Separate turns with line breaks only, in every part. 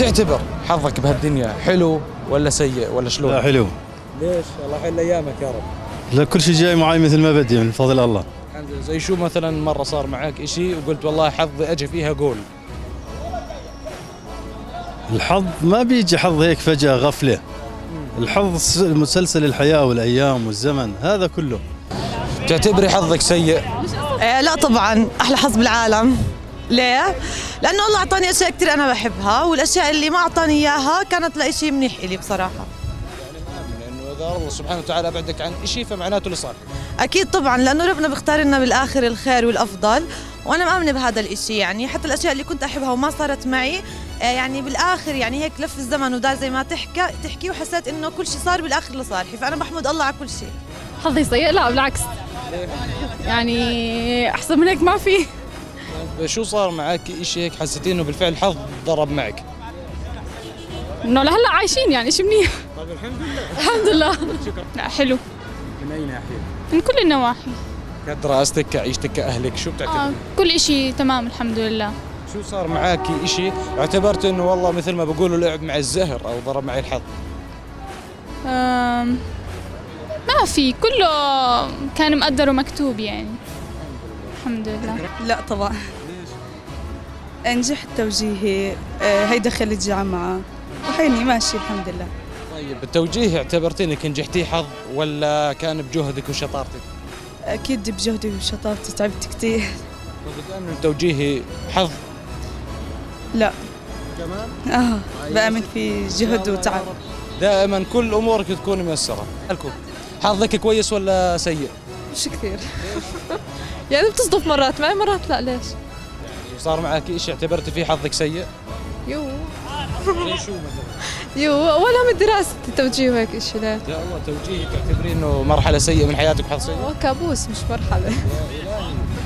تعتبر حظك بهالدنيا حلو ولا سيء ولا
لا
شلون؟
حلو.
ليش؟ الله يحل ايامك يا رب.
لا كل شيء جاي معي مثل ما بدي من فضل الله.
الحمد لله. زي شو مثلا مرة صار معك إشي وقلت والله حظي اجى فيها جول
الحظ ما بيجي حظ هيك فجأة غفلة. الحظ مسلسل الحياة والأيام والزمن هذا كله.
تعتبري حظك سيء؟
آه لا طبعا أحلى حظ بالعالم. ليه؟ لأنه الله أعطاني أشياء كثير أنا بحبها والأشياء اللي ما أعطاني إياها كانت لإشي منيح الي بصراحة.
لأنه إذا الله سبحانه وتعالى ابعدك عن شيء فمعناته لصالح
أكيد طبعا لأنه ربنا بيختار لنا بالآخر الخير والأفضل وأنا مآمنة بهذا الإشي. يعني حتى الأشياء اللي كنت أحبها وما صارت معي آه يعني بالآخر يعني هيك لف الزمن ودار زي ما تحكى تحكي وحسيت إنه كل شيء صار بالآخر لصالحي فانا بحمد الله على كل شيء.
حظي سيء؟ لا بالعكس. يعني أحسن من هيك ما في.
شو صار معك؟ شيء هيك حسيتي إنه بالفعل حظ ضرب معك؟
إنه لهلأ عايشين يعني شو منيح؟
طيب الحمد لله.
الحمد لله لا حلو.
من أي ناحية؟
من كل النواحي.
كدراستك كعيشتك كأهلك شو بتعتبر؟
آه كل إشي تمام الحمد لله.
شو صار معك؟ شيء اعتبرت إنه والله مثل ما بقولوا لعب مع الزهر أو ضرب معي الحظ.
آم، ما في كله كان مقدر ومكتوب يعني. الحمد لله.
لا طبعا. نجحت توجيهي آه، هي دخلت جامعة وحيني ماشي الحمد لله.
طيب التوجيه اعتبرتي إنك نجحتي حظ ولا كان بجهدك وشطارتك؟
أكيد بجهدي وشطارتي تعبت كتير.
طيب انه التوجيه حظ؟
لا.
كمان؟
آه بأمن في جهد وتعب.
دائما كل أمورك تكون ميسرة. لكم حظك كويس ولا سيء؟
مش كثير
يعني بتصدف مرات معي مرات لا ليش؟
صار معك شيء اعتبرتي فيه حظك سيء؟
يو
شو مثلا؟
يو ولا من دراسة التوجيه وهيك إشي لا
يا الله توجيهي تعتبرين إنه مرحلة سيئة من حياتك وحظ سيء؟
هو كابوس مش مرحلة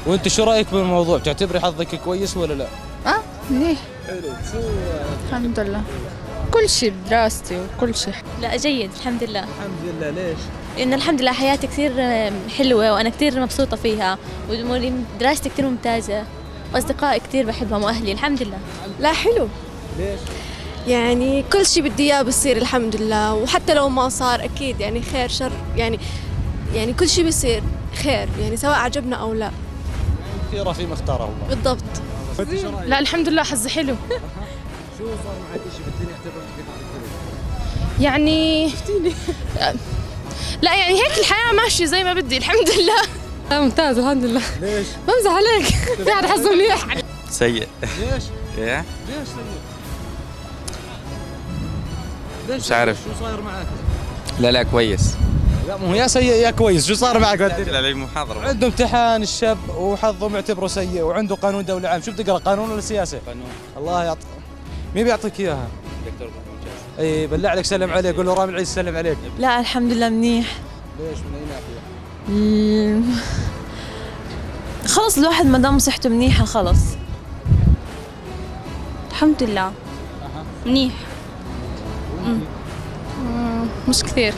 وأنت شو رأيك بالموضوع؟ تعتبري حظك كويس ولا لا؟
آه منيح
حلو شو
الحمد لله كل شيء بدراستي وكل شيء
لا جيد الحمد لله
الحمد لله ليش؟
لأن الحمد لله حياتي كثير حلوة وأنا كثير مبسوطة فيها ودراستي كثير ممتازة وأصدقائي كثير بحبهم وأهلي الحمد لله.
لا حلو.
ليش؟
يعني كل شيء بدي إياه بصير الحمد لله. وحتى لو ما صار أكيد يعني خير شر يعني يعني كل شيء بيصير خير يعني سواء عجبنا أو لا.
كثيره في مختاره الله.
بالضبط؟
لا الحمد لله حظي حلو.
شو صار معك شيء بالدنيا اعتبرت؟
يعني لا يعني هيك الحياة ماشية زي ما بدي الحمد لله.
ممتاز الحمد لله
ليش؟
بمزح عليك في حد حظه منيح
سيء
ليش؟
إيه
ليش سيء؟ ليش
مش عارف.
شو صاير معك؟
لا لا كويس
لا مو يا سيء يا كويس شو صار معك بالدنيا؟
لا علي محاضرة
عنده امتحان الشاب وحظه معتبره سيء وعنده قانون دولي عام شو بتقرا قانون ولا سياسة؟
قانون
الله يعطيك مين بيعطيك إياها؟
دكتور ممتاز
إي بالله عليك سلم عليه قول له رامي العيد سلم عليك
لا الحمد لله منيح
ليش من اي ناحيه؟
خلص الواحد ما دام صحته منيحة خلص
الحمد لله. منيح.
مش كثير.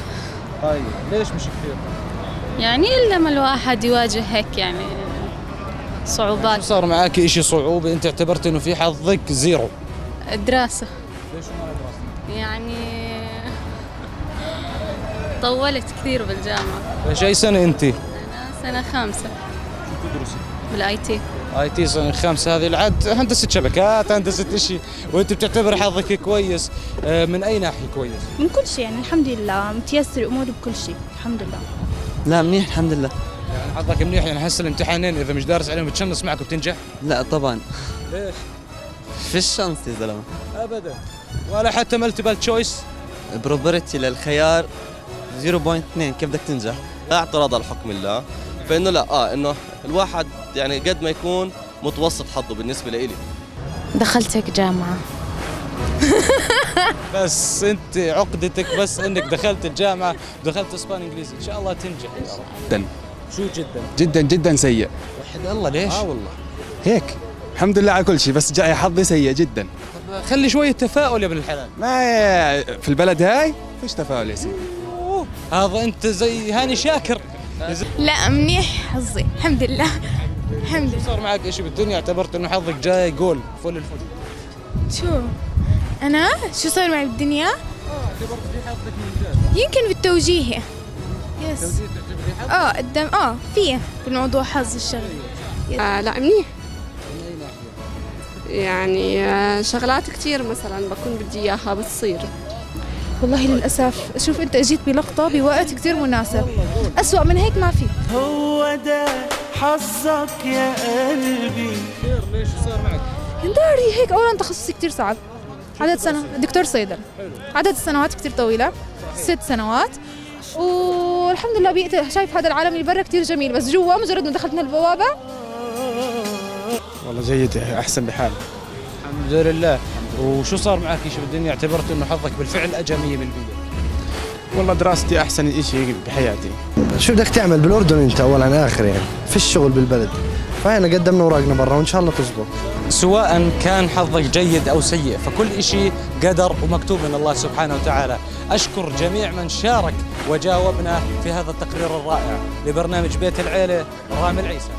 طيب ليش مش كثير؟
يعني إلا ما الواحد يواجه هيك يعني صعوبات.
صار معك؟ شيء صعوبة؟ أنت اعتبرت إنه في حظك زيرو.
الدراسة.
ليش ما دراستك؟
يعني طولت كثير بالجامعة.
إيش اي سنة أنت؟
أنا سنة خامسة.
شو تدرسي؟
بال
IT. IT سنة خامسة. هذه العاد هندسة شبكات هندسة شيء وأنت بتعتبر حظك كويس. آه، من أي ناحية كويس؟
من كل شيء يعني الحمد لله. متيسر أموري بكل شيء الحمد لله.
لا منيح الحمد لله.
يعني حظك منيح يعني هسه الامتحانين إذا مش دارس عليهم بتشنص معك وبتنجح؟
لا طبعا.
ليش؟
في ال chance يا زلمة.
ابدا. ولا حتى multiple choice
probability للخيار. 0.2 كيف بدك تنجح؟
اعتراض على حكم الله. فإنه لا آه إنه الواحد يعني قد ما يكون متوسط حظه بالنسبة لإلي.
دخلت هيك جامعة.
بس أنت عقدتك بس إنك دخلت الجامعة دخلت اسبان إنجليزي إن شاء الله تنجح يا رب.
جدا.
شو جدا؟
جدا جدا سيء.
وحد الله ليش؟
آه والله. هيك. الحمد لله على كل شيء بس جاي حظي سيء جدا.
خلي شوية تفاؤل يا ابن الحلال.
ما في البلد هاي فيش تفاؤل يا سيدي.
هذا أنت زي هاني شاكر.
لا منيح حظي. الحمد لله. الحمد
صار معك شيء بالدنيا؟ اعتبرت إنه حظك جاي جول فل الفل.
شو؟
أنا؟ شو صار معي بالدنيا؟ يمكن بالتوجيه. يس آه قدام آه فيه بالموضوع حظ الشغل.
آه لا منيح. يعني آه شغلات كتير مثلا بكون بدي إياها بتصير.
والله للأسف. شوف أنت جيت بلقطة بوقت كتير مناسب. أسوأ من هيك ما في.
هو ده حظك يا قلبي.
خير ليش صار معك؟
داري هيك أولا تخصصي كتير صعب. عدد سنة دكتور صيدل. عدد السنوات كتير طويلة. ست سنوات. والحمد لله بيئة شايف هذا العالم اللي برا كتير جميل. بس جوا مجرد ما دخلت من البوابة.
والله جيد أحسن بحال
الحمد لله. وشو صار معك شو بالدنيا اعتبرت إنه حظك بالفعل اجى 100%
والله دراستي أحسن شيء بحياتي.
شو بدك تعمل؟ بالأردن أنت؟ اولا آخر يعني. في الشغل بالبلد. فهنا قدمنا أوراقنا برا وإن شاء الله تزبط.
سواء كان حظك جيد أو سيء فكل شيء قدر ومكتوب من الله سبحانه وتعالى. أشكر جميع من شارك وجاوبنا في هذا التقرير الرائع لبرنامج بيت العيلة رامي العيسى.